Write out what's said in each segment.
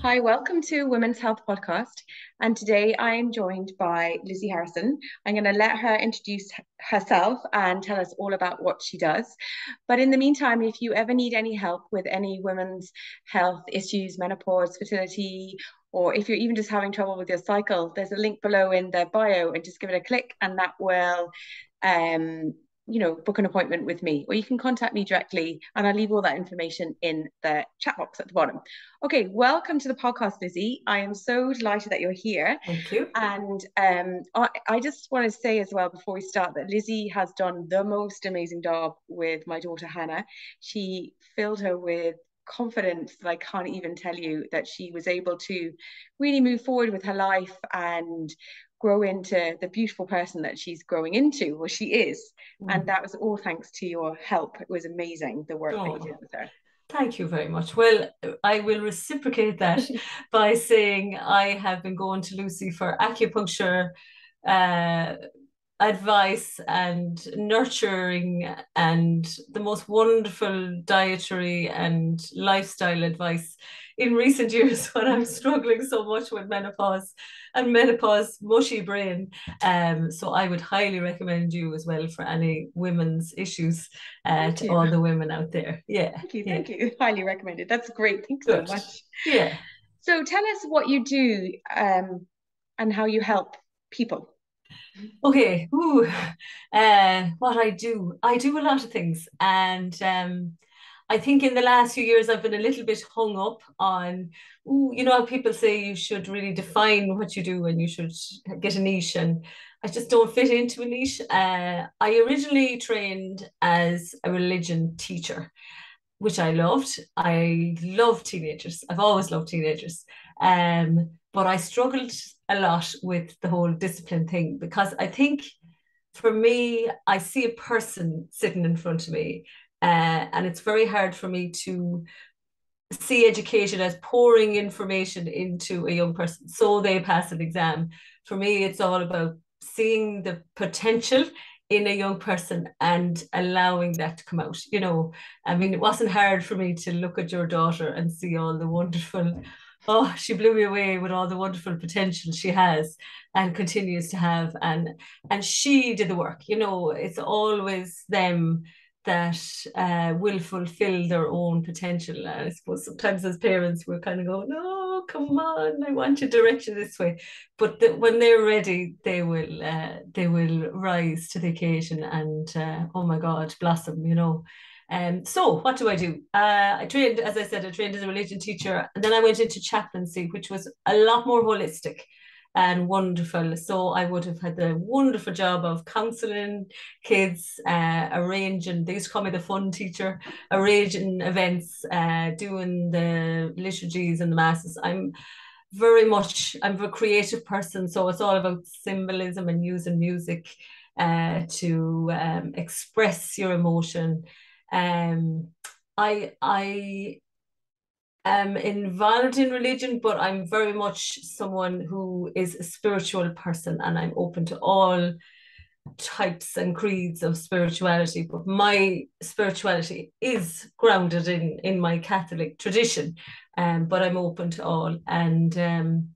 Hi, welcome to Women's Health Podcast. And today I am joined by Lizzie Harrison. I'm going to let her introduce herself and tell us all about what she does. But in the meantime, if you ever need any help with any women's health issues, menopause, fertility, or if you're even just having trouble with your cycle, there's a link below in the bio and just give it a click and that will um, you know, book an appointment with me, or you can contact me directly, and I'll leave all that information in the chat box at the bottom. Okay, welcome to the podcast, Lizzie. I am so delighted that you're here. Thank you. And um, I, I just want to say as well before we start that Lizzie has done the most amazing job with my daughter Hannah. She filled her with confidence that I can't even tell you that she was able to really move forward with her life and grow into the beautiful person that she's growing into or she is mm. and that was all thanks to your help it was amazing the work oh. that you did with her Thank you very much. Well, I will reciprocate that by saying I have been going to Lucy for acupuncture, uh, advice and nurturing and the most wonderful dietary and lifestyle advice in recent years when I'm struggling so much with menopause and menopause mushy brain. Um, so I would highly recommend you as well for any women's issues uh, to you. all the women out there. Yeah. Thank you. Thank you. Highly recommended. That's great. Thanks Good. so much. Yeah. So tell us what you do um, and how you help people. Okay. Ooh. Uh, what I do, I do a lot of things, and um, I think in the last few years I've been a little bit hung up on, ooh, you know how people say you should really define what you do and you should get a niche and I just don't fit into a niche. Uh, I originally trained as a religion teacher, which I loved. I love teenagers. I've always loved teenagers. Um, but I struggled a lot with the whole discipline thing because I think for me, I see a person sitting in front of me uh, and it's very hard for me to see education as pouring information into a young person so they pass an exam. For me, it's all about seeing the potential in a young person and allowing that to come out. You know, I mean, it wasn't hard for me to look at your daughter and see all the wonderful, oh, she blew me away with all the wonderful potential she has and continues to have. And and she did the work, you know, it's always them that uh, will fulfill their own potential. I suppose sometimes as parents, we're kind of going, no, come on, I want to direct you this way. But the, when they're ready, they will uh, they will rise to the occasion and uh, oh my God, blossom, you know. Um, so what do I do? Uh, I trained, as I said, I trained as a religion teacher, and then I went into chaplaincy, which was a lot more holistic and wonderful. So I would have had the wonderful job of counselling kids, uh, arranging, they used to call me the fun teacher, arranging events, uh, doing the liturgies and the masses. I'm very much, I'm a creative person. So it's all about symbolism and using music uh, to um, express your emotion. Um, I, I am involved in religion, but I'm very much someone who is a spiritual person and I'm open to all types and creeds of spirituality. But my spirituality is grounded in, in my Catholic tradition, um, but I'm open to all. And um,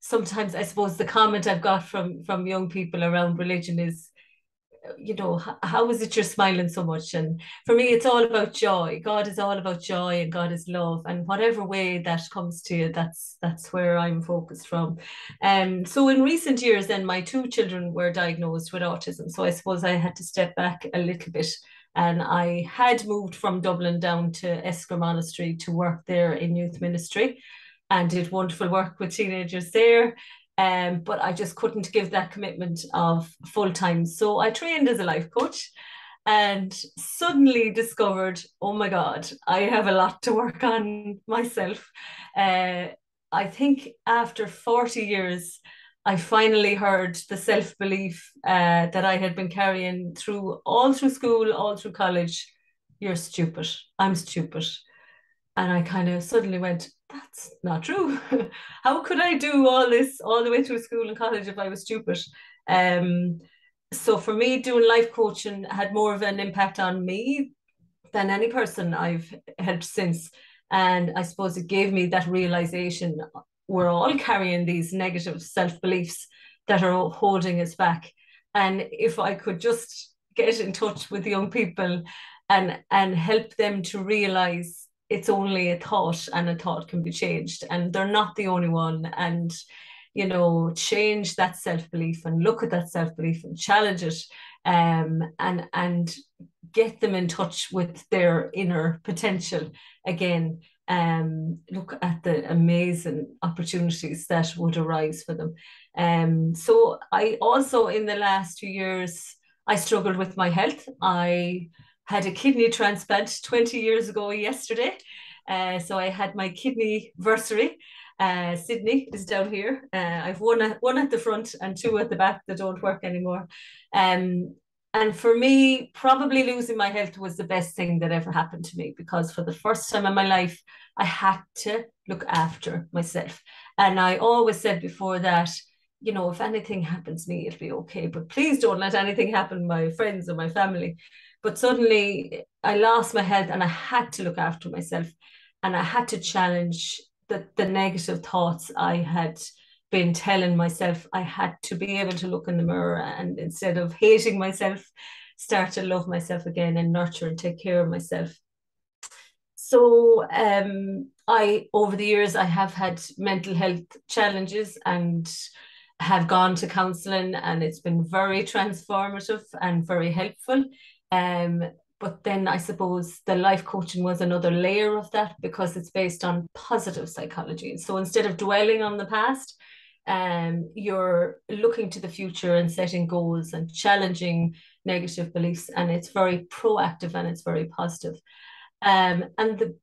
sometimes I suppose the comment I've got from, from young people around religion is, you know how is it you're smiling so much? And for me it's all about joy. God is all about joy and god is love and whatever way that comes to you that's that's where i'm focused from. Um so in recent years then my two children were diagnosed with autism so i suppose i had to step back a little bit. And I had moved from Dublin down to Esker Monastery to work there in youth ministry and did wonderful work with teenagers there. Um, but I just couldn't give that commitment of full time. So I trained as a life coach and suddenly discovered, oh my God, I have a lot to work on myself. Uh, I think after 40 years, I finally heard the self belief uh, that I had been carrying through all through school, all through college. You're stupid. I'm stupid. And I kind of suddenly went, that's not true. How could I do all this all the way through school and college if I was stupid? Um, so for me, doing life coaching had more of an impact on me than any person I've had since. And I suppose it gave me that realization we're all carrying these negative self beliefs that are holding us back. And if I could just get in touch with young people and and help them to realize it's only a thought and a thought can be changed. And they're not the only one. And you know change that self-belief and look at that self-belief and challenge it um, and and get them in touch with their inner potential. Again um, look at the amazing opportunities that would arise for them. Um, so i also in the last two years i struggled with my health. I had a kidney transplant 20 years ago yesterday. Uh, so I had my kidney versary. Uh, Sydney is down here. Uh, I've one at, one at the front and two at the back that don't work anymore. Um, and for me, probably losing my health was the best thing that ever happened to me because for the first time in my life, I had to look after myself. And I always said before that, you know, if anything happens to me, it'll be okay. But please don't let anything happen to my friends or my family. But suddenly I lost my health and I had to look after myself and I had to challenge the, the negative thoughts I had been telling myself. I had to be able to look in the mirror and instead of hating myself, start to love myself again and nurture and take care of myself. So um, I over the years I have had mental health challenges and have gone to counseling and it's been very transformative and very helpful um, but then I suppose the life coaching was another layer of that because it's based on positive psychology. So instead of dwelling on the past, um, you're looking to the future and setting goals and challenging negative beliefs, and it's very proactive and it's very positive. Um, and the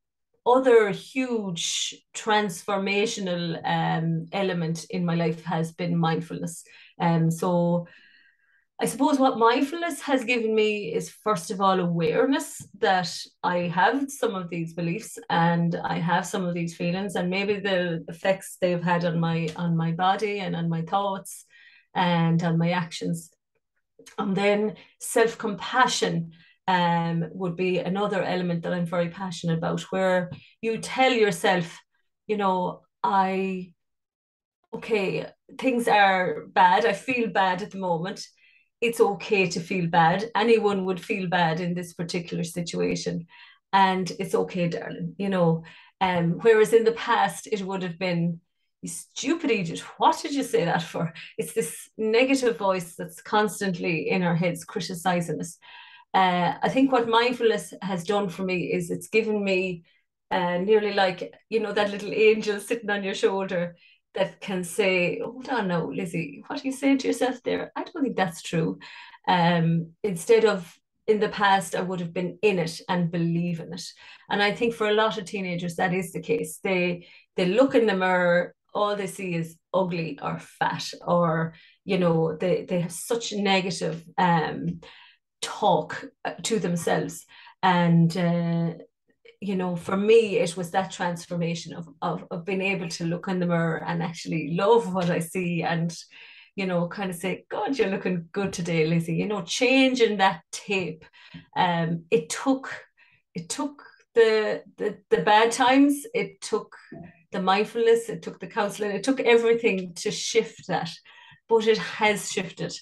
other huge transformational um, element in my life has been mindfulness. Um, so I suppose what mindfulness has given me is first of all awareness that I have some of these beliefs and I have some of these feelings and maybe the effects they've had on my on my body and on my thoughts and on my actions. And then self-compassion um, would be another element that I'm very passionate about, where you tell yourself, you know, I okay, things are bad. I feel bad at the moment it's okay to feel bad. Anyone would feel bad in this particular situation. And it's okay, darling, you know. Um, whereas in the past, it would have been, you stupid idiot, what did you say that for? It's this negative voice that's constantly in our heads criticizing us. Uh, I think what mindfulness has done for me is it's given me uh, nearly like, you know, that little angel sitting on your shoulder that can say, hold on now, Lizzie, what are you saying to yourself there? I don't think that's true. Um, instead of in the past, I would have been in it and believe in it. And I think for a lot of teenagers, that is the case. They they look in the mirror, all they see is ugly or fat, or you know, they they have such negative um talk uh, to themselves. And uh, you know, for me, it was that transformation of, of, of being able to look in the mirror and actually love what I see and, you know, kind of say, God, you're looking good today, Lizzie. You know, changing that tape. Um, it took, it took the, the the bad times, it took the mindfulness, it took the counseling, it took everything to shift that. But it has shifted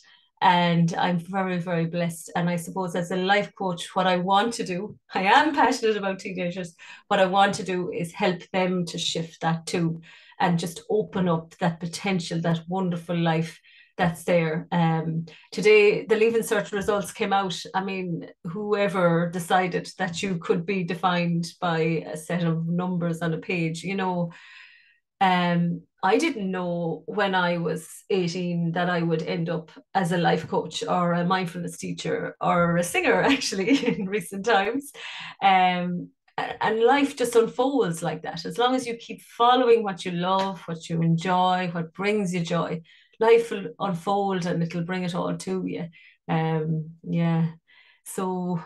and I'm very, very blessed. And I suppose as a life coach, what I want to do, I am passionate about teenagers. What I want to do is help them to shift that too and just open up that potential, that wonderful life that's there. Um, today, the Leave Leaving Cert results came out. I mean, whoever decided that you could be defined by a set of numbers on a page, you know, um, I didn't know when I was 18 that I would end up as a life coach or a mindfulness teacher or a singer, actually, in recent times. Um, and life just unfolds like that. As long as you keep following what you love, what you enjoy, what brings you joy, life will unfold and it'll bring it all to you. Um, yeah. So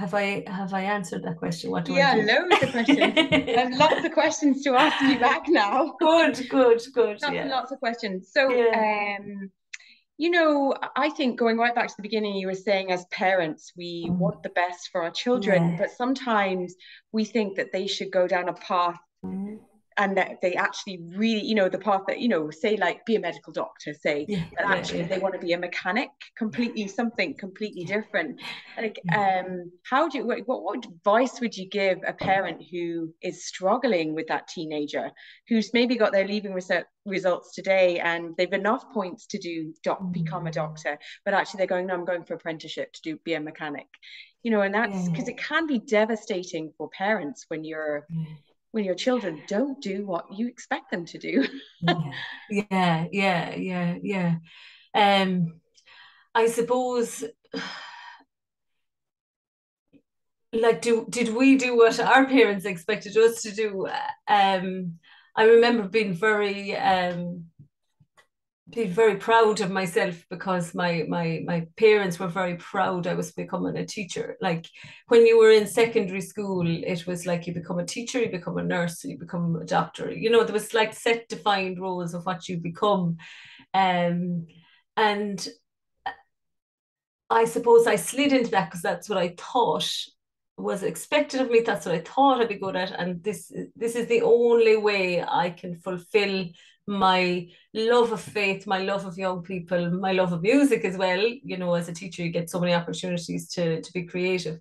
have I have I answered that question? What do yeah, I do? loads of questions. There's lots of questions to ask you back now. Good, good, good. Lots yeah. lots of questions. So yeah. um you know, I think going right back to the beginning, you were saying as parents, we mm. want the best for our children, yeah. but sometimes we think that they should go down a path mm and that they actually really, you know, the path that, you know, say like be a medical doctor, say, yeah, but actually yeah, they want to be a mechanic, completely something completely different. Like, um, how do you, what, what advice would you give a parent who is struggling with that teenager, who's maybe got their leaving research results today and they've enough points to do doc, become a mm. doctor, but actually they're going, no, I'm going for apprenticeship to do be a mechanic, you know, and that's because it can be devastating for parents when you're when your children don't do what you expect them to do. yeah, yeah, yeah, yeah. Um, I suppose like do did we do what our parents expected us to do? Um, I remember being very um be very proud of myself because my my my parents were very proud I was becoming a teacher. Like when you were in secondary school, it was like you become a teacher, you become a nurse, you become a doctor. You know, there was like set defined roles of what you become. Um, and I suppose I slid into that because that's what I thought was expected of me. That's what I thought I'd be good at, and this this is the only way I can fulfill my love of faith, my love of young people, my love of music as well. You know, as a teacher, you get so many opportunities to to be creative.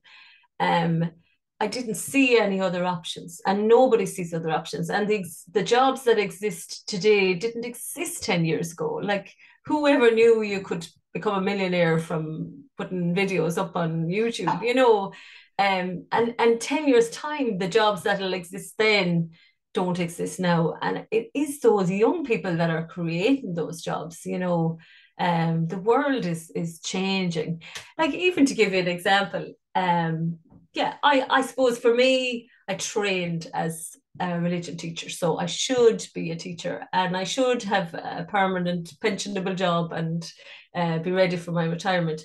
Um, I didn't see any other options, and nobody sees other options. And the the jobs that exist today didn't exist ten years ago. Like whoever knew you could become a millionaire from putting videos up on YouTube, you know. Um, and and 10 years time the jobs that'll exist then don't exist now. And it is those young people that are creating those jobs you know um the world is is changing. Like even to give you an example um yeah i i suppose for me i trained as a religion teacher. So i should be a teacher and i should have a permanent pensionable job and uh, be ready for my retirement.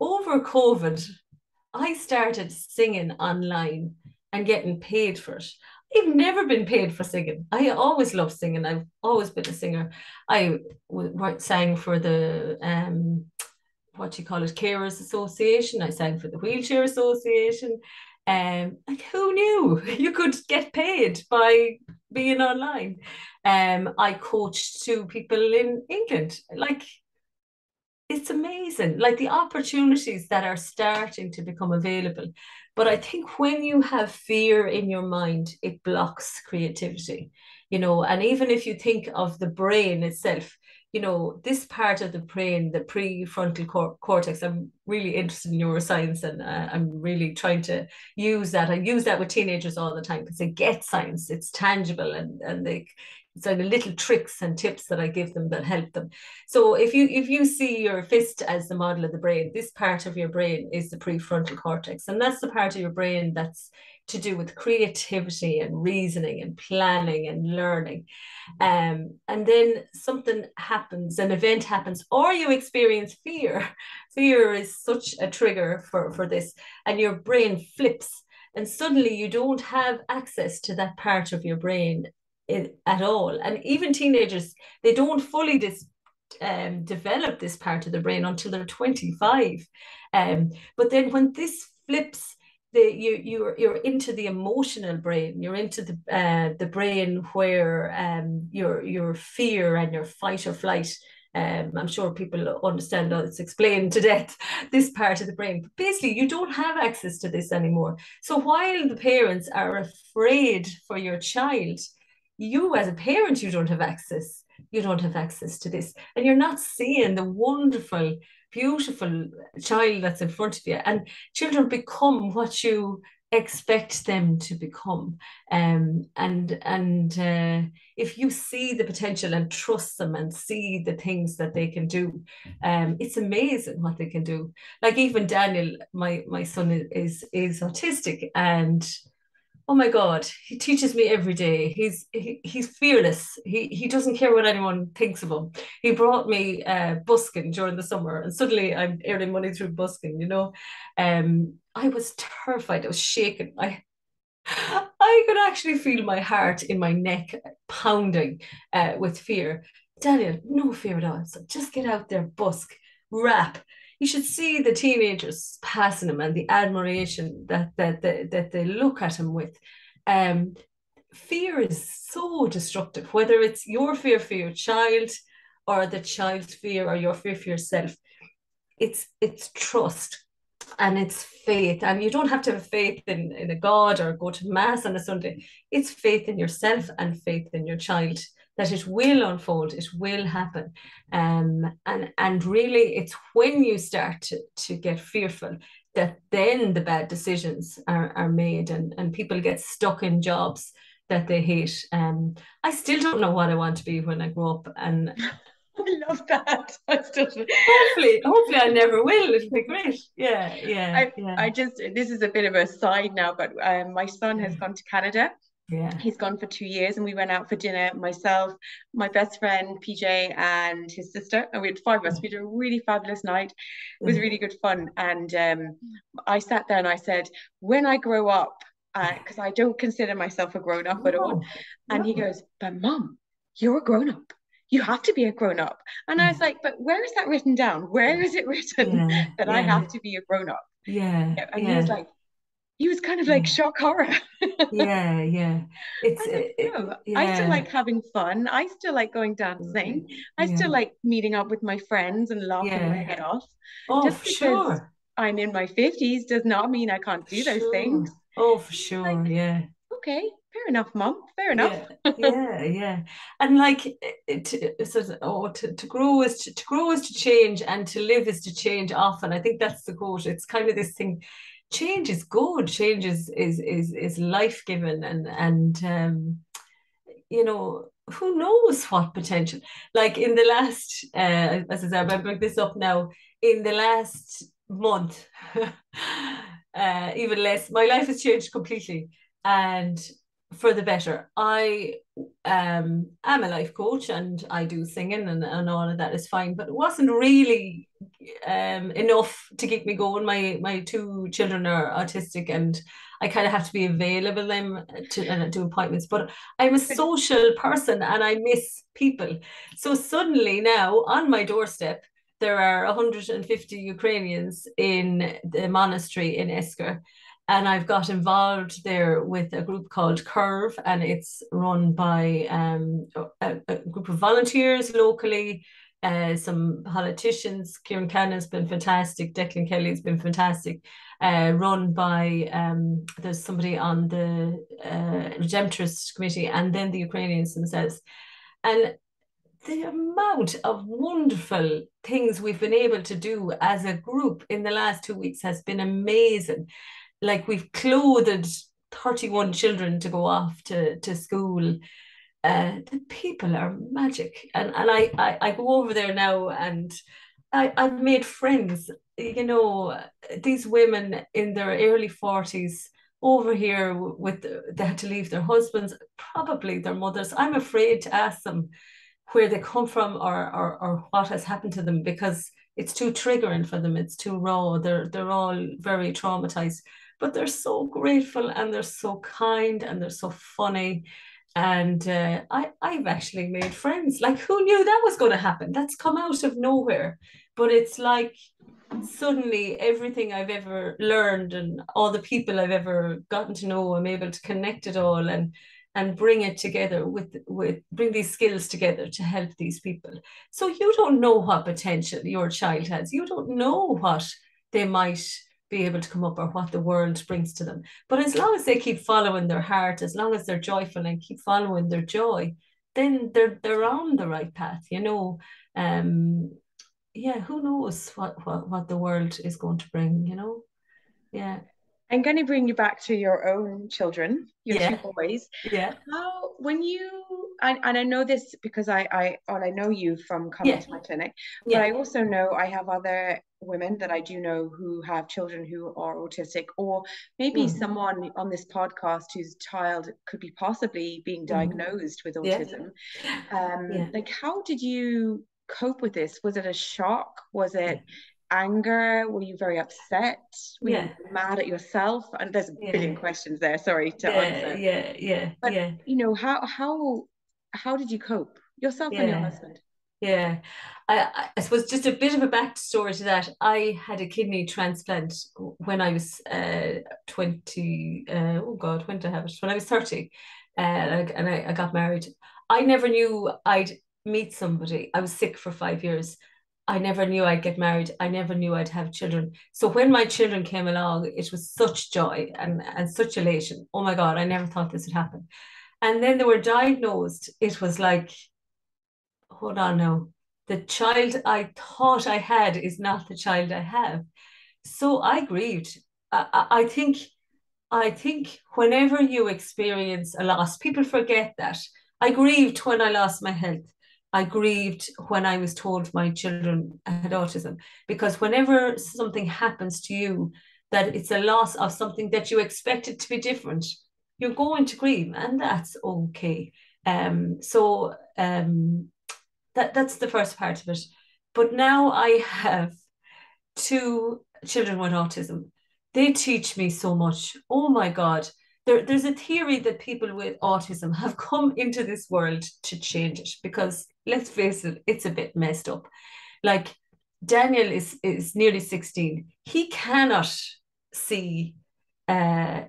Over covid i started singing online and getting paid for it I've never been paid for singing. I always loved singing. I've always been a singer. I w- sang for the um, what you call it, Carers Association. I sang for the Wheelchair Association. Um, like who knew you could get paid by being online? Um, I coached two people in England. Like it's amazing. Like the opportunities that are starting to become available. But I think when you have fear in your mind, it blocks creativity, you know. And even if you think of the brain itself, you know, this part of the brain, the prefrontal cor- cortex, I'm really interested in neuroscience and uh, I'm really trying to use that. I use that with teenagers all the time because they get science, it's tangible and, and they, so the little tricks and tips that I give them that help them. So if you if you see your fist as the model of the brain, this part of your brain is the prefrontal cortex, and that's the part of your brain that's to do with creativity and reasoning and planning and learning. Um, and then something happens, an event happens, or you experience fear. Fear is such a trigger for, for this, and your brain flips and suddenly you don't have access to that part of your brain at all. And even teenagers, they don't fully dis, um, develop this part of the brain until they're 25. Um, but then when this flips, the, you you're you're into the emotional brain. You're into the uh, the brain where um, your your fear and your fight or flight um, I'm sure people understand it's explained to death, this part of the brain. But basically, you don't have access to this anymore. So while the parents are afraid for your child, you as a parent you don't have access you don't have access to this. And you're not seeing the wonderful beautiful child that's in front of you. And children become what you expect them to become. Um, and and uh, if you see the potential and trust them and see the things that they can do um, it's amazing what they can do. Like even daniel my my son is is autistic and oh my god he teaches me every day he's he, he's fearless he he doesn't care what anyone thinks of him he brought me uh busking during the summer and suddenly i'm earning money through busking you know um i was terrified i was shaking i I could actually feel my heart in my neck pounding uh, with fear. Daniel, no fear at all. So just get out there, busk, rap. You should see the teenagers passing him and the admiration that that that, that they look at him with. Um, fear is so destructive, whether it's your fear for your child or the child's fear or your fear for yourself. It's it's trust and it's faith. And you don't have to have faith in, in a God or go to mass on a Sunday. It's faith in yourself and faith in your child that it will unfold, it will happen. Um, and, and really, it's when you start to, to get fearful that then the bad decisions are, are made and, and people get stuck in jobs that they hate. Um, I still don't know what I want to be when I grow up. And I love that. I still hopefully, hopefully I never will. It'll be great. Yeah, yeah. I, yeah. I just this is a bit of a side now, but um, my son has gone to Canada yeah. He's gone for two years and we went out for dinner, myself, my best friend, PJ, and his sister. And we had five of us. We had a really fabulous night. It was really good fun. And um, I sat there and I said, when I grow up, because uh, I don't consider myself a grown up no, at all. And no. he goes, but mom, you're a grown up. You have to be a grown up. And I was like, but where is that written down? Where is it written yeah, that yeah. I have to be a grown up? Yeah. And he was like, he was kind of like shock horror. yeah, yeah. It's I, it, yeah. I still like having fun. I still like going dancing. I yeah. still like meeting up with my friends and laughing yeah. my head off. Oh, Just because sure. I'm in my 50s does not mean I can't do those things. Oh, for sure. Like, yeah. Okay, fair enough, mom. Fair enough. Yeah, yeah, yeah. And like eh, to, eh, so, oh, to, to grow is to, to grow is to change and to live is to change often. I think that's the quote. It's kind of this thing change is good. Change is is is, is life-giving and and um you know who knows what potential like in the last uh as I said I bring this up now in the last month uh even less my life has changed completely. And for the better. I um am a life coach and I do singing and, and all of that is fine but it wasn't really um enough to keep me going. My my two children are autistic and I kind of have to be available them to uh, do appointments but I'm a social person and I miss people. So suddenly now on my doorstep there are 150 Ukrainians in the monastery in Esker and I've got involved there with a group called Curve, and it's run by um, a, a, group of volunteers locally, uh, some politicians. Ciarán Cannon's been fantastic, Declan Kelly's been fantastic. Uh, run by um, there's somebody on the uh, Redemptorist committee, and then the Ukrainians themselves, and the amount of wonderful things we've been able to do as a group in the last two weeks has been amazing like we've clothed 31 children to go off to, to school. Uh, the people are magic. And, and I, I, I go over there now and I, I've made friends. You know, these women in their early 40s over here with they had to leave their husbands, probably their mothers. I'm afraid to ask them where they come from or, or, or what has happened to them because it's too triggering for them. It's too raw. They're they're all very traumatized but they're so grateful and they're so kind and they're so funny. And uh, I, I've actually made friends. Like, who knew that was going to happen? That's come out of nowhere. But it's like suddenly everything I've ever learned and all the people I've ever gotten to know, I'm able to connect it all and and bring it together with with bring these skills together to help these people. So you don't know what potential your child has. You don't know what they might be able to come up or what the world brings to them. But as long as they keep following their heart, as long as they're joyful and keep following their joy, then they're they're on the right path, you know. Um yeah, who knows what, what, what the world is going to bring, you know? Yeah. I'm going to bring you back to your own children, your yeah. two boys. Yeah. How when you and, and I know this because I I well, I know you from coming yeah. to my clinic, but yeah. I also know I have other women that I do know who have children who are autistic, or maybe mm. someone on this podcast whose child could be possibly being mm-hmm. diagnosed mm. with autism. Um, like, how did you cope with this? Was it a shock? Was it anger? Were you very upset? Were yeah. you mad at yourself? And there's a yeah. billion questions there. Sorry to yeah, answer. Yeah, yeah, but, yeah. You know how how how did you cope yourself and your husband? Yeah, I, I suppose just a bit of a backstory to that. I had a kidney transplant when I was uh, 20, uh, oh God, when did I have it? When I was 30, uh, and I, I got married. I never knew I'd meet somebody. I was sick for five years. I never knew I'd get married. I never knew I'd have children. So when my children came along, it was such joy and, and such elation. Oh my God, I never thought this would happen. And then they were diagnosed. It was like, hold on now, the child I thought I had is not the child I have. So I grieved. I, I think I think whenever you experience a loss, people forget that. I grieved when I lost my health. I grieved when I was told my children had autism because whenever something happens to you that it's a loss of something that you expected to be different, you're going to grieve, and that's okay. Um, so um, that that's the first part of it. But now I have two children with autism. They teach me so much. Oh my God. There, there's a theory that people with autism have come into this world to change it because let's face it, it's a bit messed up. Like Daniel is is nearly 16. He cannot see uh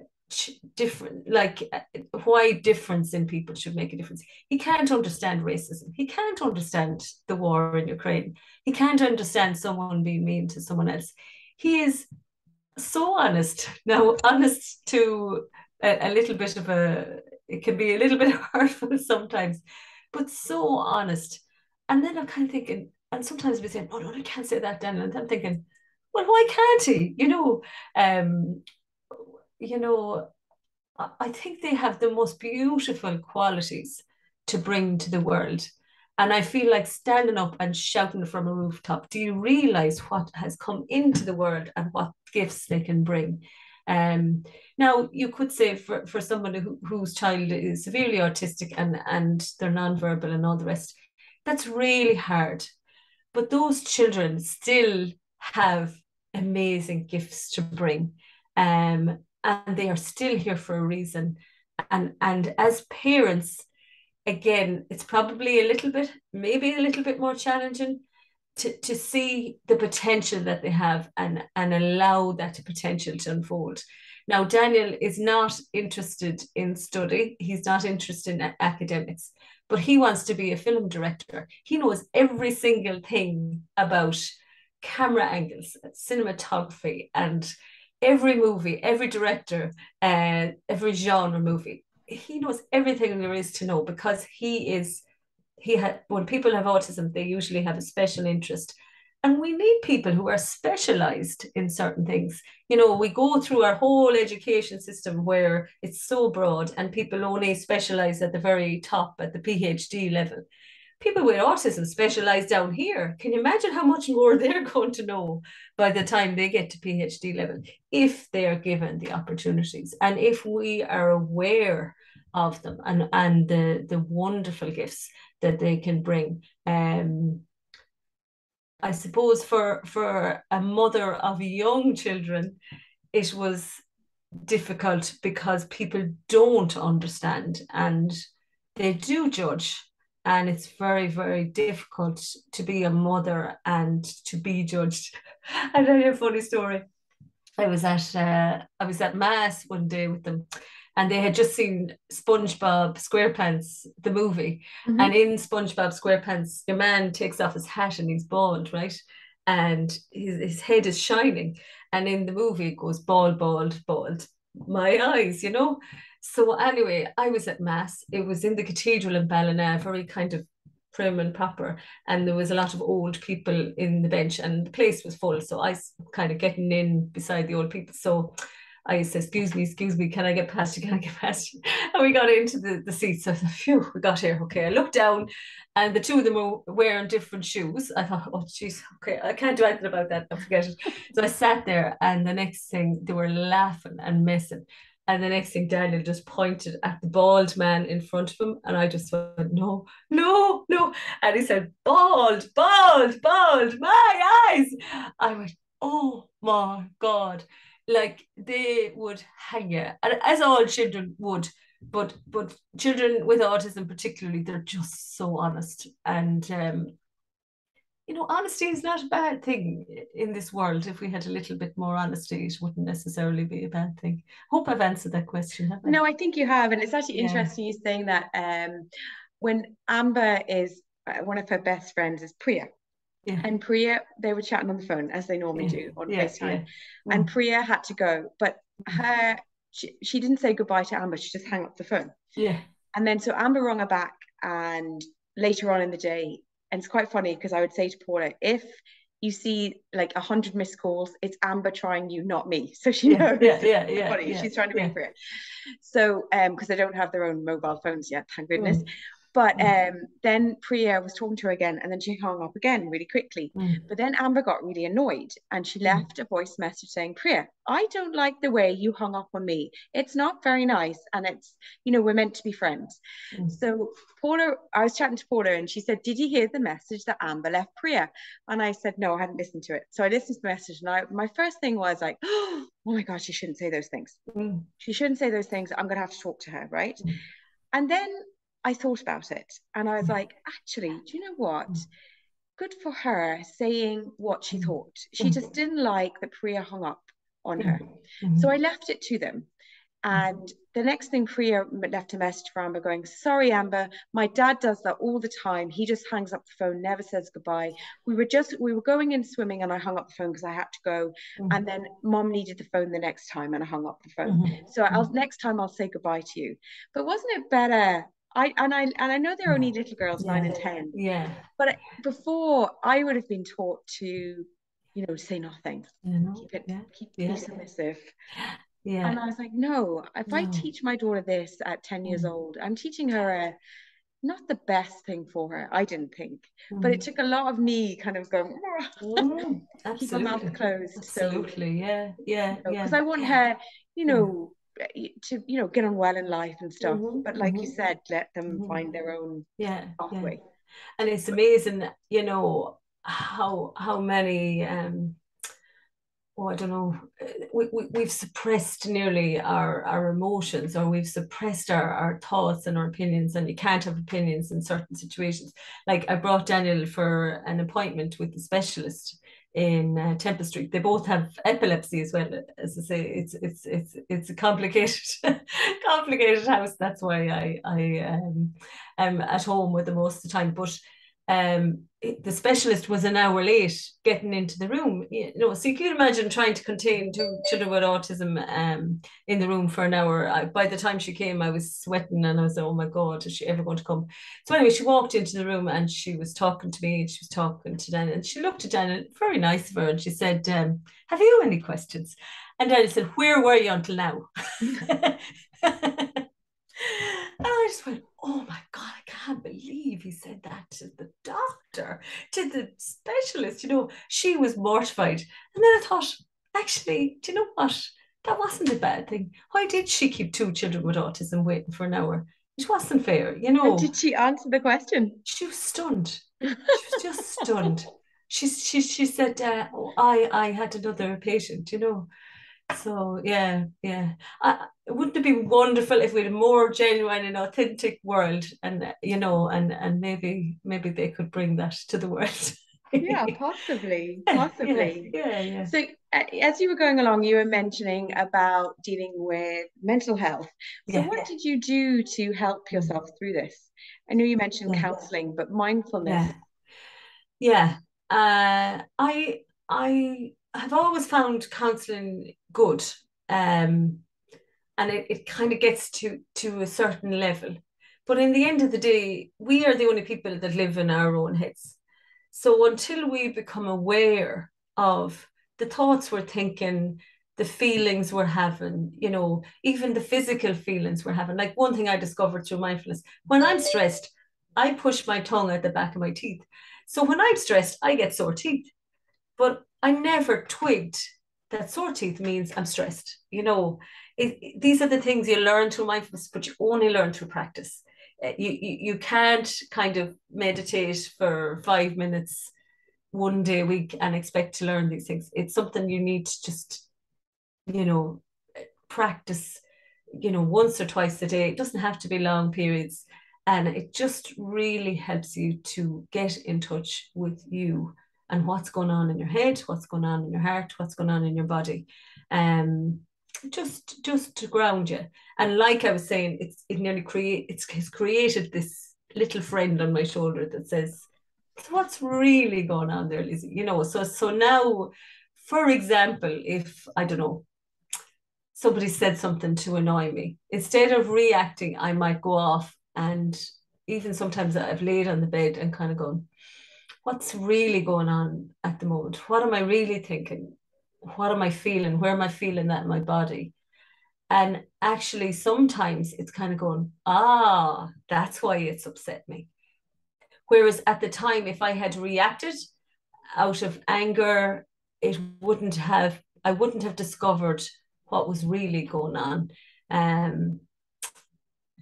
different like uh, why difference in people should make a difference. He can't understand racism. He can't understand the war in ukraine. He can't understand someone being mean to someone else. He is so honest. Now honest to a, a little bit of a it can be a little bit hurtful sometimes but so honest. And then i'm kind of thinking and sometimes we say oh no i can't say that then. And i'm thinking well why can't he? You know um you know, I think they have the most beautiful qualities to bring to the world. And I feel like standing up and shouting from a rooftop, do you realize what has come into the world and what gifts they can bring? Um, now, you could say for, for someone who, whose child is severely autistic and, and they're nonverbal and all the rest, that's really hard. But those children still have amazing gifts to bring. Um, and they are still here for a reason. And and as parents again it's probably a little bit maybe a little bit more challenging to, to see the potential that they have and and allow that potential to unfold. Now daniel is not interested in study. He's not interested in academics but he wants to be a film director. He knows every single thing about camera angles cinematography and every movie, every director, uh, every genre movie. He knows everything there is to know because he is he had when people have autism, they usually have a special interest. And we need people who are specialized in certain things. You know, we go through our whole education system where it's so broad and people only specialize at the very top at the PhD level people with autism specialize down here. Can you imagine how much more they're going to know by the time they get to PhD level if they are given the opportunities and if we are aware of them and, and the, the wonderful gifts that they can bring. Um, I suppose for for a mother of young children, it was difficult because people don't understand and they do judge and it's very very difficult to be a mother and to be judged i tell you a funny story i was at uh, i was at mass one day with them and they had just seen SpongeBob SquarePants, the movie. Mm-hmm. And in SpongeBob SquarePants, your man takes off his hat and he's bald, right? And his, his head is shining. And in the movie, it goes bald, bald, bald. My eyes, you know? So anyway, I was at mass. It was in the cathedral in Ballina, very kind of prim and proper, and there was a lot of old people in the bench, and the place was full. So I was kind of getting in beside the old people. So I said, "Excuse me, excuse me, can I get past you? Can I get past you?" And we got into the the seats. I thought, "Phew, we got here." Okay, I looked down, and the two of them were wearing different shoes. I thought, "Oh, jeez, okay, I can't do anything about that. I forget it." So I sat there, and the next thing they were laughing and messing. And the next thing, Daniel just pointed at the bald man in front of him. And I just went, no, no, no. And he said, bald, bald, bald, my eyes. I went, oh my God. Like they would hang you, and as all children would. But but children with autism particularly, they're just so honest. And um, you know, honesty is not a bad thing in this world. If we had a little bit more honesty, it wouldn't necessarily be a bad thing. Hope I've answered that question. I? No, I think you have, and it's actually yeah. interesting you saying that. Um, when Amber is uh, one of her best friends is Priya. Yeah. And Priya, they were chatting on the phone as they normally yeah. do on yeah, FaceTime. Yeah. And mm. Priya had to go, but her she, she didn't say goodbye to Amber. She just hung up the phone. Yeah. And then so Amber rung her back, and later on in the day, and it's quite funny because I would say to Paula, if you see like a hundred missed calls, it's Amber trying you, not me. So she knows. Yeah, yeah, yeah. Funny. Yeah, She's trying to ring for it. So um, because they don't have their own mobile phones yet, thank goodness. Mm. But mm. um, then Priya was talking to her again, and then she hung up again really quickly. Mm. But then Amber got really annoyed, and she mm. left a voice message saying, "Priya, I don't like the way you hung up on me. It's not very nice, and it's you know we're meant to be friends." Mm. So Paula, I was chatting to Paula, and she said, "Did you hear the message that Amber left Priya?" And I said, "No, I hadn't listened to it." So I listened to the message, and I my first thing was like, "Oh my God, she shouldn't say those things. Mm. She shouldn't say those things. I'm gonna have to talk to her, right?" And then I thought about it and I was mm. like, actually, do you know what? Mm. Good for her saying what she mm. thought. She just didn't like that Priya hung up on her. Mm-hmm. So I left it to them. And the next thing, Priya left a message for Amber going, Sorry, Amber, my dad does that all the time. He just hangs up the phone, never says goodbye. We were just, we were going in swimming and I hung up the phone because I had to go. Mm-hmm. And then mom needed the phone the next time and I hung up the phone. Mm-hmm. So I'll, next time I'll say goodbye to you. But wasn't it better I and I and I know they're only little girls, yeah. nine and ten. Yeah. But before, I would have been taught to, you know, say nothing, keep it, yeah. keep yeah. be submissive. Yeah. And I was like, no. If no. I teach my daughter this at ten years mm. old, I'm teaching her a not the best thing for her. I didn't think, mm. but it mm. took a lot of me kind of going, mm, keep my mouth closed. Absolutely, so, yeah, yeah, because you know, I want her, you know to you know get on well in life and stuff mm-hmm, but like mm-hmm. you said let them mm-hmm. find their own yeah pathway yeah. and it's amazing you know how how many um oh I don't know we, we, we've suppressed nearly our our emotions or we've suppressed our, our thoughts and our opinions and you can't have opinions in certain situations like I brought Daniel for an appointment with the specialist in uh, Temple Street. They both have epilepsy as well. As I say, it's it's it's it's a complicated complicated house. That's why I I um, am at home with them most of the time. But um, the specialist was an hour late getting into the room. You know, so you can imagine trying to contain two children with autism um, in the room for an hour. I, by the time she came, I was sweating and I was oh my God, is she ever going to come? So anyway, she walked into the room and she was talking to me and she was talking to Dan and she looked at Dan, very nice of her, and she said, um, have you any questions? And Dan said, where were you until now? And I just went, oh my God, I can't believe he said that to the doctor, to the specialist. You know, she was mortified. And then I thought, actually, do you know what? That wasn't a bad thing. Why did she keep two children with autism waiting for an hour? It wasn't fair, you know. And did she answer the question? She was stunned. She was just stunned. She, she, she said, uh, oh, I, I had another patient, you know. So yeah, yeah. I, wouldn't it be wonderful if we had a more genuine and authentic world, and you know, and and maybe maybe they could bring that to the world. yeah, possibly, possibly. Yeah, yeah, yeah. So as you were going along, you were mentioning about dealing with mental health. So yeah, what did you do to help yourself through this? I know you mentioned counseling, but mindfulness. Yeah. yeah. Uh, I I have always found counseling good. Um, and it, it kind of gets to to a certain level. But in the end of the day, we are the only people that live in our own heads. So until we become aware of the thoughts we're thinking, the feelings we're having, you know, even the physical feelings we're having. Like one thing I discovered through mindfulness, when I'm stressed, I push my tongue at the back of my teeth. So when I'm stressed, I get sore teeth. But I never twigged that sore teeth means I'm stressed. You know, it, these are the things you learn through mindfulness, but you only learn through practice. Uh, you, you, you can't kind of meditate for five minutes one day a week and expect to learn these things. It's something you need to just, you know, practice, you know, once or twice a day. It doesn't have to be long periods. And it just really helps you to get in touch with you and what's going on in your head, what's going on in your heart, what's going on in your body. Um, just just to ground you. And like I was saying, it's it nearly create it's, it's created this little friend on my shoulder that says, what's really going on there, Lizzie? You know, so so now, for example, if I don't know, somebody said something to annoy me, instead of reacting, I might go off and even sometimes I've laid on the bed and kind of gone, what's really going on at the moment? What am I really thinking? What am I feeling? Where am I feeling that in my body? And actually, sometimes it's kind of going, ah, that's why it's upset me. Whereas at the time, if I had reacted out of anger, it wouldn't have, I wouldn't have discovered what was really going on. Um,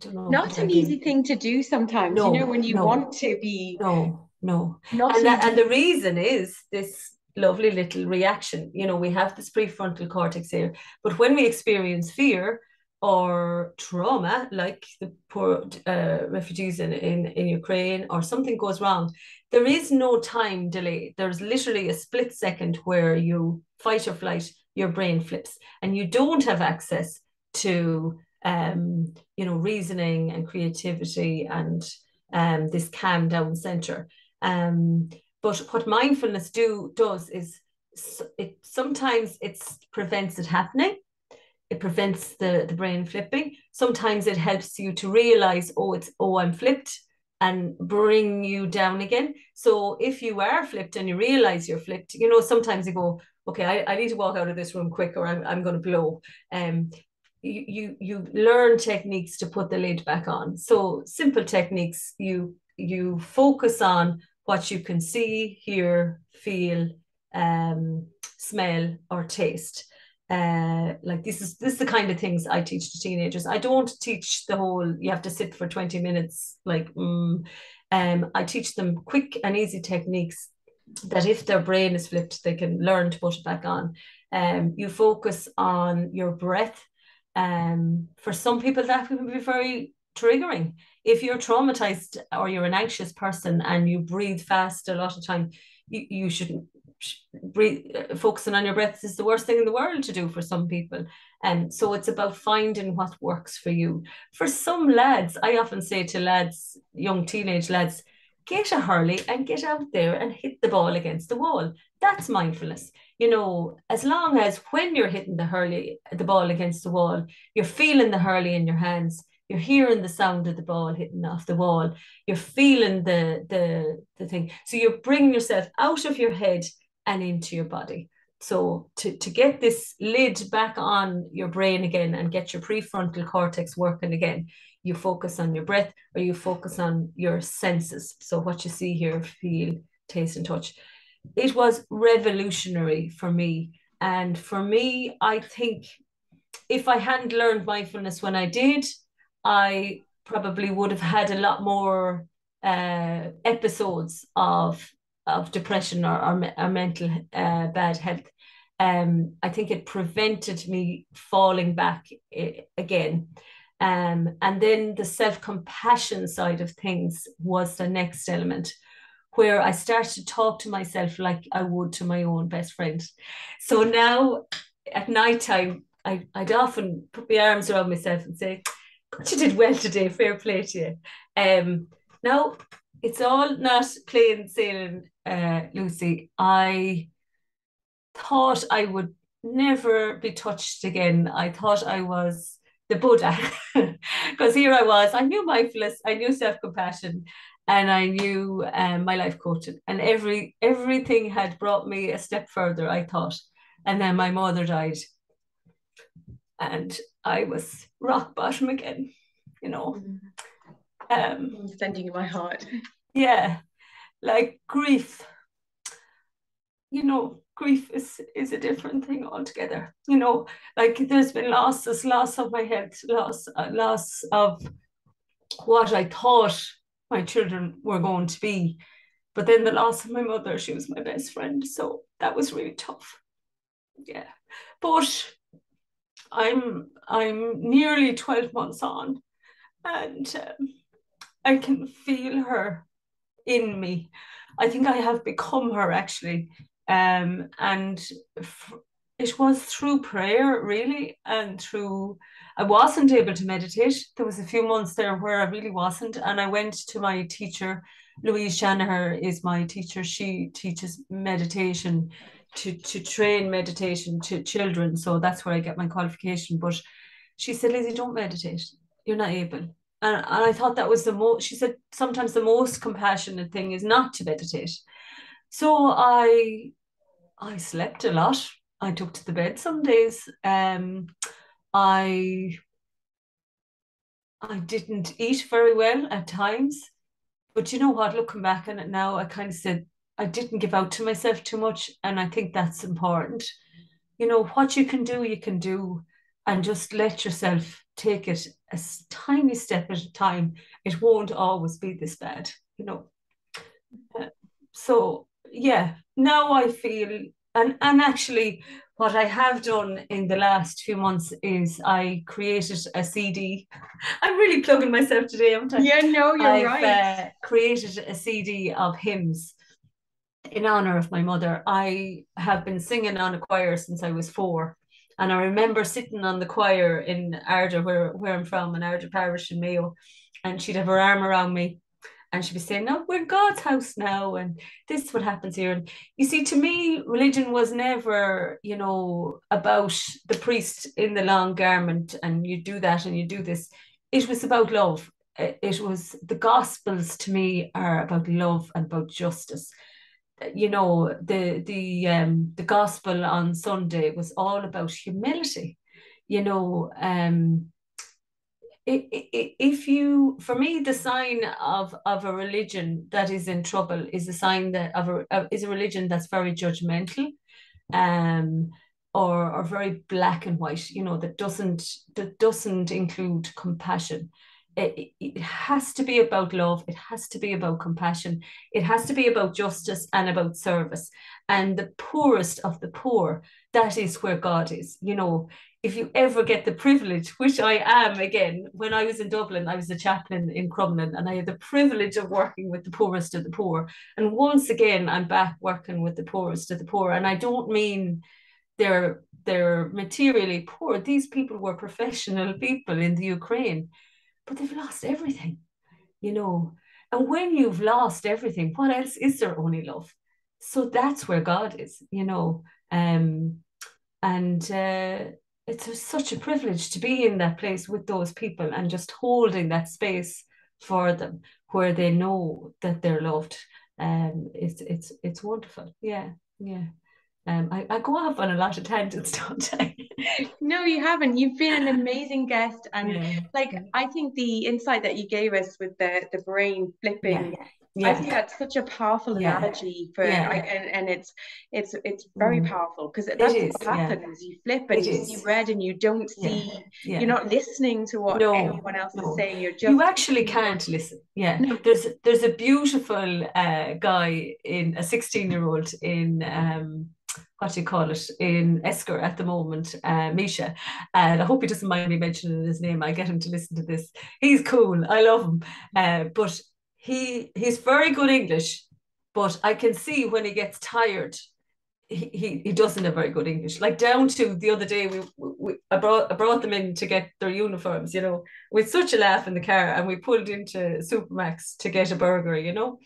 know, Not an easy thing to do sometimes, no, you know, when you no, want to be. No, no. Not and, that, and the reason is this lovely little reaction. You know, we have this prefrontal cortex here, but when we experience fear, or trauma, like the poor uh, refugees in, in, in Ukraine, or something goes wrong, there is no time delay. There's literally a split second where you fight or flight, your brain flips, and you don't have access to um, you know, reasoning and creativity and um, this calm down center. Um, but what mindfulness do does is it sometimes it prevents it happening it prevents the, the brain flipping. Sometimes it helps you to realize, oh, it's oh, I'm flipped and bring you down again. So if you are flipped and you realize you're flipped, you know, sometimes you go, okay, I, I need to walk out of this room quick or I'm, I'm going to blow. Um, you, you you learn techniques to put the lid back on. So simple techniques, you you focus on what you can see, hear, feel, um, smell, or taste uh, like this is this is the kind of things I teach to teenagers. I don't teach the whole you have to sit for 20 minutes like mm, um I teach them quick and easy techniques that if their brain is flipped they can learn to put it back on. Um you focus on your breath. Um for some people that can be very triggering. If you're traumatized or you're an anxious person and you breathe fast a lot of time, you, you shouldn't breathe, uh, focusing on your breath is the worst thing in the world to do for some people. And so it's about finding what works for you. For some lads, I often say to lads, young teenage lads, get a hurley and get out there and hit the ball against the wall. That's mindfulness. You know, as long as when you're hitting the hurley, the ball against the wall, you're feeling the hurley in your hands, you're hearing the sound of the ball hitting off the wall, you're feeling the the the thing. So you're bringing yourself out of your head and into your body. So to, to get this lid back on your brain again and get your prefrontal cortex working again, you focus on your breath or you focus on your senses. So what you see, here feel, taste, and touch. It was revolutionary for me. And for me, I think if I hadn't learned mindfulness when I did, I probably would have had a lot more uh, episodes of of depression or, or, or mental uh, bad health, um, I think it prevented me falling back again. Um, and then the self compassion side of things was the next element where I started to talk to myself like I would to my own best friend. So now at night time, I, I'd often put my arms around myself and say, You did well today, fair play to you. Um, now it's all not plain sailing, uh, Lucy. I thought I would never be touched again. I thought I was the Buddha because here I was. I knew mindfulness, I knew self compassion, and I knew um, my life coaching, and every everything had brought me a step further. I thought, and then my mother died, and I was rock bottom again. You know. Mm-hmm. Um, I'm sending you my heart. Yeah, like grief. You know, grief is is a different thing altogether. You know, like there's been losses, loss of my health, loss, uh, loss of what I thought my children were going to be, but then the loss of my mother. She was my best friend, so that was really tough. Yeah, but I'm I'm nearly twelve months on, and. Um, I can feel her in me. I think I have become her actually. Um, and it was through prayer really and through I wasn't able to meditate. There was a few months there where I really wasn't. And I went to my teacher, Louise Shanaher is my teacher. She teaches meditation to, to train meditation to children. So that's where I get my qualification. But she said, Lizzie, don't meditate. You're not able. And, and I thought that was the most, she said, sometimes the most compassionate thing is not to meditate. So I I slept a lot. I took to the bed some days. Um, I I didn't eat very well at times, but you know what? Looking back on it now, I kind of said I didn't give out to myself too much, and I think that's important. You know what you can do, you can do, and just let yourself take it a tiny step at a time. It won't always be this bad, you know. Uh, so yeah, now I feel and and actually what I have done in the last few months is I created a CD. I'm really plugging myself today, haven't I? Yeah, no, you're I've, right. Uh, created a CD of hymns in honor of my mother. I have been singing on a choir since I was four. And I remember sitting on the choir in Ardagh, where, where I'm from, in Ardagh Parish in Mayo, and she'd have her arm around me and she'd be saying, "No, we're in God's house now, and this is what happens here." And you see, to me, religion was never, you know, about the priest in the long garment and you do that and you do this. It was about love. It was the Gospels to me are about love and about justice. You know, the the um the Gospel on Sunday was all about humility. You know, um, if you for me the sign of of a religion that is in trouble is a sign that of a is a religion that's very judgmental um or or very black and white you know that doesn't that doesn't include compassion it, it has to be about love it has to be about compassion it has to be about justice and about service and the poorest of the poor that is where god is you know if you ever get the privilege, which I am again, when I was in Dublin, I was a chaplain in Crumlin and I had the privilege of working with the poorest of the poor. And once again, I'm back working with the poorest of the poor. And I don't mean they're they're materially poor. These people were professional people in the Ukraine, but they've lost everything, you know. And when you've lost everything, what else is there only love? So that's where God is, you know. Um, and uh, it's such a privilege to be in that place with those people and just holding that space for them where they know that they're loved. Um, it's it's it's wonderful. Yeah, yeah. Um, I, I go off on a lot of tangents, don't I? no, you haven't. You've been an amazing guest, and yeah. like I think the insight that you gave us with the the brain flipping yeah yeah. I think that's such a powerful analogy for yeah. like, and, and it's it's it's very mm. powerful because that's is, what happens. You flip and it you see red and you don't see you're not listening to what no, anyone else no. is saying. You're just you actually can't listen. Yeah. No. There's there's a beautiful uh, guy in a 16 year old in um what do you call it in Esker at the moment, uh, Misha. And I hope he doesn't mind me mentioning his name. I get him to listen to this. He's cool. I love him. Uh, but he he's very good English, but I can see when he gets tired, he, he, he doesn't have very good English. Like down to the other day, we, we I brought I brought them in to get their uniforms, you know, with such a laugh in the car, and we pulled into Supermac's to get a burger, you know.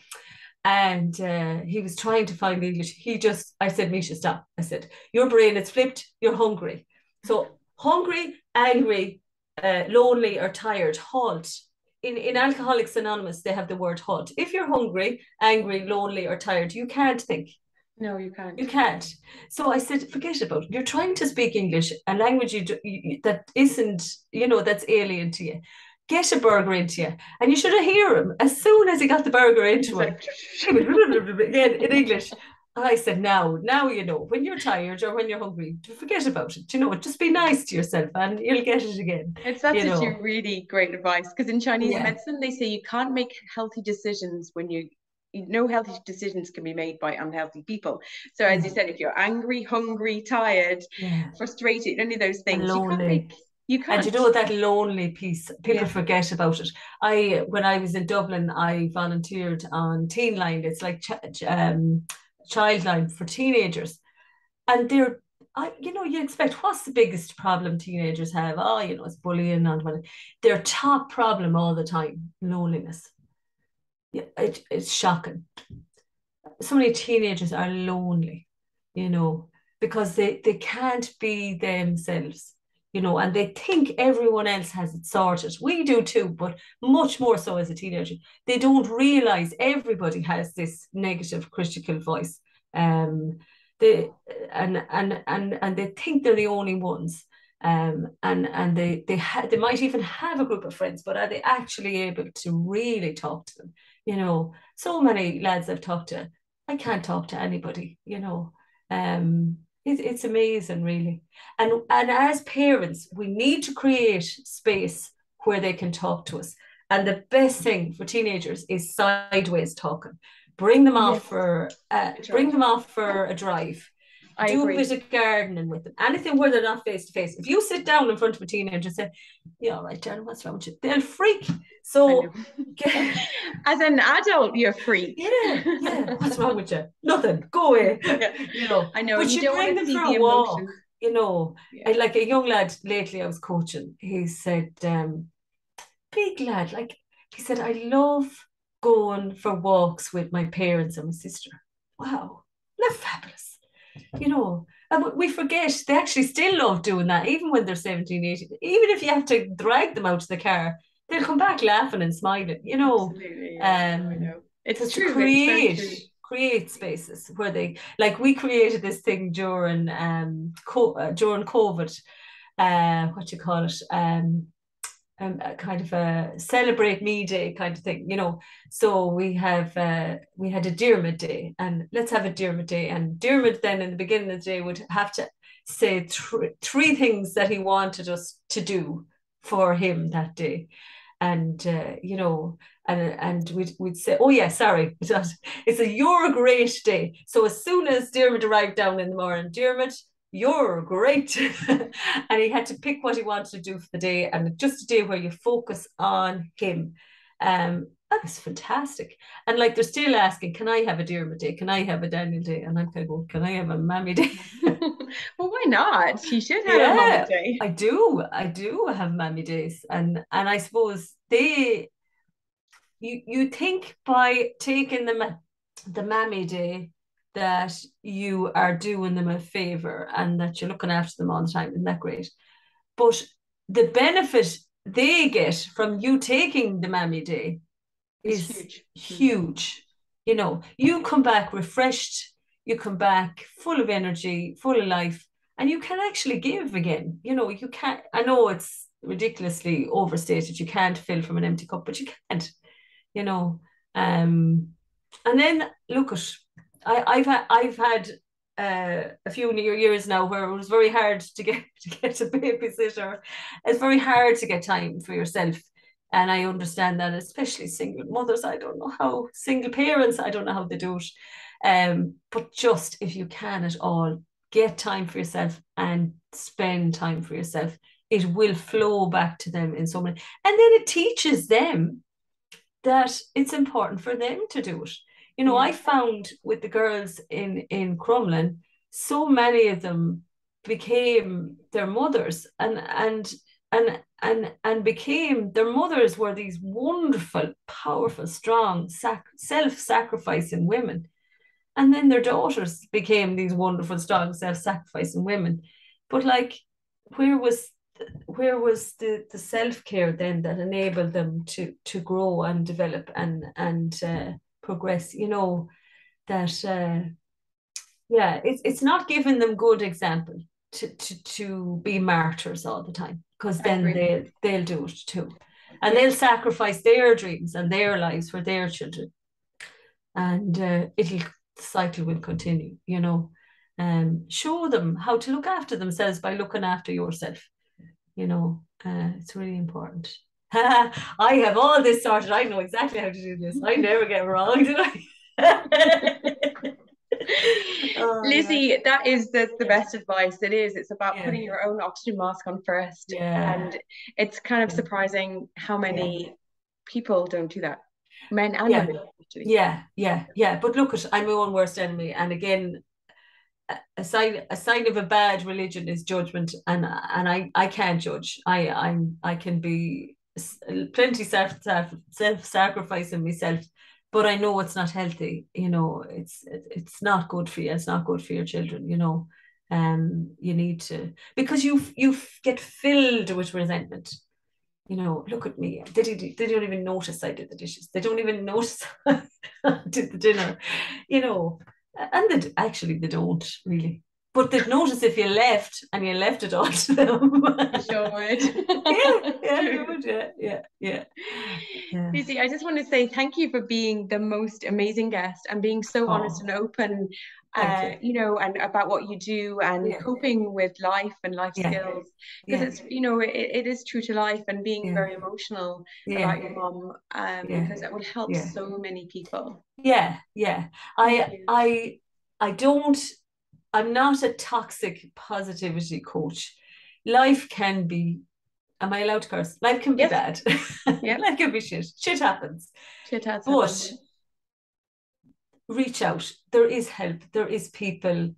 And uh, he was trying to find the English. He just, I said, Misha, stop. I said, your brain is flipped. You're hungry. So hungry, angry, uh, lonely, or tired. Halt in, in Alcoholics Anonymous, they have the word halt. If you're hungry, angry, lonely, or tired, you can't think. No, you can't. You can't. So I said, forget about it. You're trying to speak English, a language you, do, you, that isn't, you know, that's alien to you. Get a burger into you. And you should have hear him. As soon as he got the burger into him, again in English, I said, now, now you know, when you're tired or when you're hungry, forget about it. You know, what? just be nice to yourself and you'll get it again. It's that's such a really great advice because in Chinese yeah. medicine, they say you can't make healthy decisions when you, no healthy decisions can be made by unhealthy people. So as you said, if you're angry, hungry, tired, yeah. frustrated, any of those things, you can't make You can't. And you know that lonely piece, people Yeah. forget about it. I when I was in Dublin, I volunteered on Teen Line. It's like ch- um, Childline for teenagers, and they're. I, you know, you expect what's the biggest problem teenagers have? Oh, you know, it's bullying and what. Their top problem all the time, loneliness. Yeah, it, it's shocking. So many teenagers are lonely, you know, because they they can't be themselves you know, and they think everyone else has it sorted. We do too, but much more so as a teenager. They don't realize everybody has this negative critical voice. Um, they and and and and they think they're the only ones. Um, and and they they ha- they might even have a group of friends, but are they actually able to really talk to them? You know, so many lads I've talked to, I can't talk to anybody. You know, um, it, it's amazing, really. And and as parents, we need to create space where they can talk to us. And the best thing for teenagers is sideways talking. Bring them off Yes. for uh, bring them off for a drive. I Do agree. a bit of gardening with them. Anything where they're not face to face. If you sit down in front of a teenager and say, "Yeah, all right, Darren, what's wrong with you?" They'll freak. So, As an adult, you're free. yeah, yeah. What's wrong with you? Nothing. Go away. Yeah. You know. I know. But you you don't bring them for a walk. You know, Yeah. like a young lad lately I was coaching, he said, um, big lad, like he said, I love going for walks with my parents and my sister. Wow, they're fabulous. You know, and we- forget they actually still love doing that, even when they're 17, 18. Even if you have to drag them out to the car, they'll come back laughing and smiling, you know. Absolutely. Yeah. Um, I know. It's true. create It's true. create spaces where they like we created this thing during um co- uh, during COVID uh what you call it um um, a kind of a celebrate me day kind of thing, you know. So we have uh, we had a Dermot day, and let's have a Dermot day. And Dermot then in the beginning of the day would have to say thr three things that he wanted us to do for him that day, and uh, you know, and and we'd we'd say, oh yeah, sorry, it's it's a you're a great day. So as soon as Dermot arrived down in the morning, Dermot, you're great. and he had to pick what he wanted to do for the day and just a day where you focus on him. Um, that was fantastic. And like they're still asking, can I have a Dermot day? Can I have a Daniel day? And I'm kind of going, can I have a Mammy day? well, why not? She should have a Yeah. mama day. I do, I do have Mammy days. And and I suppose they you you think by taking the the Mammy day that you are doing them a favor and that you're looking after them all the time. Isn't that great? But the benefit they get from you taking the Mammy day is huge. huge. You know, you come back refreshed, you come back full of energy, full of life, and you can actually give again. You know, you can't, I know it's ridiculously overstated, you can't fill from an empty cup, but you can't, you know. Um, and then look at I, I've had I've had uh, a few years now where it was very hard to get to get a babysitter. It's very hard to get time for yourself. And I understand that, especially single mothers. I don't know how single parents, I don't know how they do it. Um, but just if you can at all, get time for yourself and spend time for yourself. It will flow back to them in so many, and then it teaches them that it's important for them to do it. You know, I found with the girls in in Crumlin, so many of them became their mothers and and and and and became their mothers were these wonderful, powerful, strong, sac- self-sacrificing women. And then their daughters became these wonderful, strong, self-sacrificing women. But like, where was where was the, the self-care then that enabled them to to grow and develop and and uh, progress? You know, that uh, yeah, it's it's not giving them good example to to to be martyrs all the time because then they they'll do it too, and they'll sacrifice their dreams and their lives for their children, and uh, it'll the cycle will continue. You know, um, show them how to look after themselves by looking after yourself. You know, uh, it's really important. I have all this sorted. I know exactly how to do this. I never get wrong, do I? oh, Lizzie, yeah. that is the, the best advice. It is. It's about yeah. putting your own oxygen mask on first. Yeah. And it's kind of surprising how many people don't do that. Men and yeah. women. Actually. Yeah, yeah, yeah. But look at I'm my own worst enemy. And again, a sign a sign of a bad religion is judgment and and I I can't judge I I'm I can be plenty self self sacrificing myself but I know it's not healthy you know it's it's not good for you it's not good for your children you know. Um you need to because you you get filled with resentment. You know look at me they, did, they don't even notice I did the dishes they don't even notice I did the dinner you know. And they actually they don't really but they'd notice if you left and you left it all to them. sure would. yeah, yeah, would. Yeah, yeah, yeah. yeah. Lucy, I just want to say thank you for being the most amazing guest and being so oh. honest and open, uh, you. you. know, and about what you do and yeah. coping with life and life yeah. skills. Because it's, you know, it, it is true to life and being very emotional about your mom, um, because it will help so many people. Yeah, yeah. I, I, I don't I'm not a toxic positivity coach. Life can be, am I allowed to curse? Life can be yes. bad. yeah. Life can be shit. Shit happens. Shit happens. But reach out. There is help. There is people.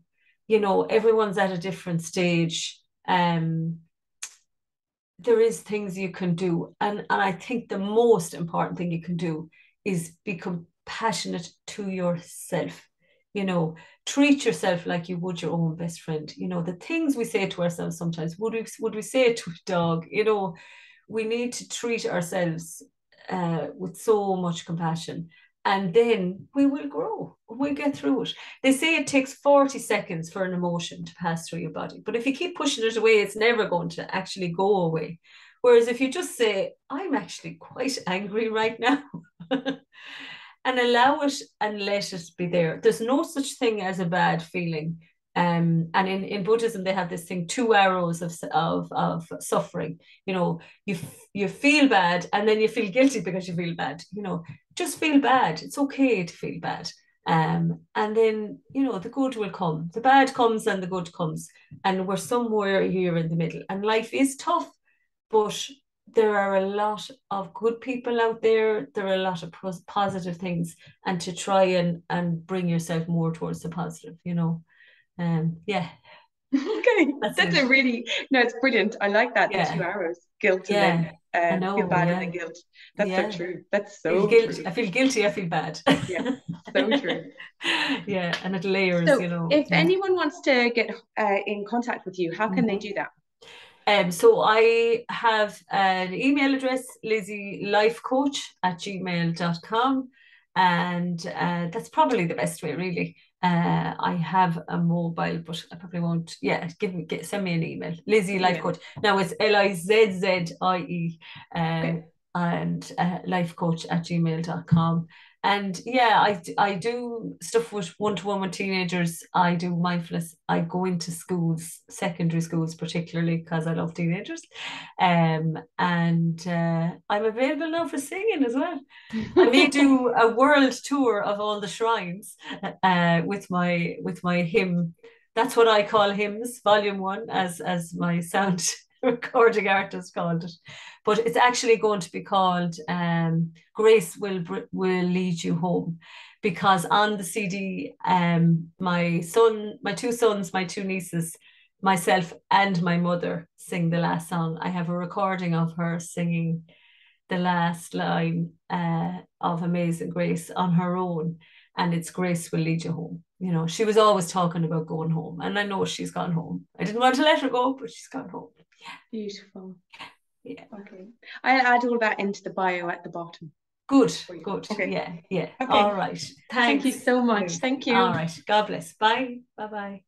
You know, everyone's at a different stage. Um, there is things you can do. And, and I think the most important thing you can do is be compassionate to yourself you know treat yourself like you would your own best friend. You know the things we say to ourselves sometimes would we would we say to a dog? You know we need to treat ourselves uh, with so much compassion and then we will grow we'll get through it. They say it takes 40 seconds for an emotion to pass through your body but if you keep pushing it away it's never going to actually go away. Whereas if you just say i'm actually quite angry right now and allow it and let it be there. There's no such thing as a bad feeling. Um, and in, in Buddhism, they have this thing: two arrows of, of, of suffering. You know, you you feel bad, and then you feel guilty because you feel bad. You know, just feel bad. It's okay to feel bad. Um, and then you know the good will come. The bad comes and the good comes, and we're somewhere here in the middle. And life is tough, but there are a lot of good people out there. There are a lot of positive things and to try and and bring yourself more towards the positive you know? Um yeah. Okay. That's, that's a really no it's brilliant. I like that yeah. the two arrows guilt yeah. and then um, know, feel bad yeah. and then guilt. That's yeah. so true. That's so I true. I feel guilty I feel bad. Yeah. So true. Yeah and it layers so you know? if anyone wants to get uh, in contact with you how can mm-hmm. they do that um, so I have an email address, Lizzie Life Coach at gmail.com. And uh, that's probably the best way, really. Uh, I have a mobile, but I probably won't. Yeah, give me get, send me an email. Lizzie Life. Coach. Now it's L I Z Z I E um, and uh, life coach at gmail.com and yeah i i do stuff with one-to-one with teenagers. I do mindfulness. I go into schools secondary schools particularly because i love teenagers. Um and uh, i'm available now for singing as well. I may do a world tour of all the shrines uh, with my with my hymn. That's what i call hymns volume one as as my sound recording artist called it. But it's actually going to be called um, Grace Will Will Lead You Home. Because on the CD, um, my son, my two sons, my two nieces, myself, and my mother sing the last song. I have a recording of her singing the last line uh, of Amazing Grace on her own, and it's Grace will lead you home. You know, she was always talking about going home, and I know she's gone home. I didn't want to let her go, but she's gone home. Yeah. Beautiful. Yeah. Okay. I'll add all that into the bio at the bottom. Good, good. Okay. Yeah, yeah. Okay. All right. Thanks. Thank you so much. Thank you. All right. God bless. Bye. Bye bye.